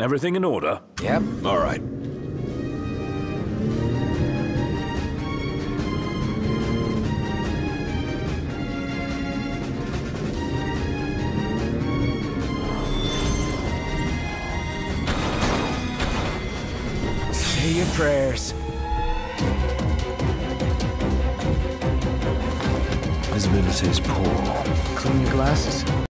Everything in order? Yep. All right. Say your prayers. Visibility's poor. Clean your glasses.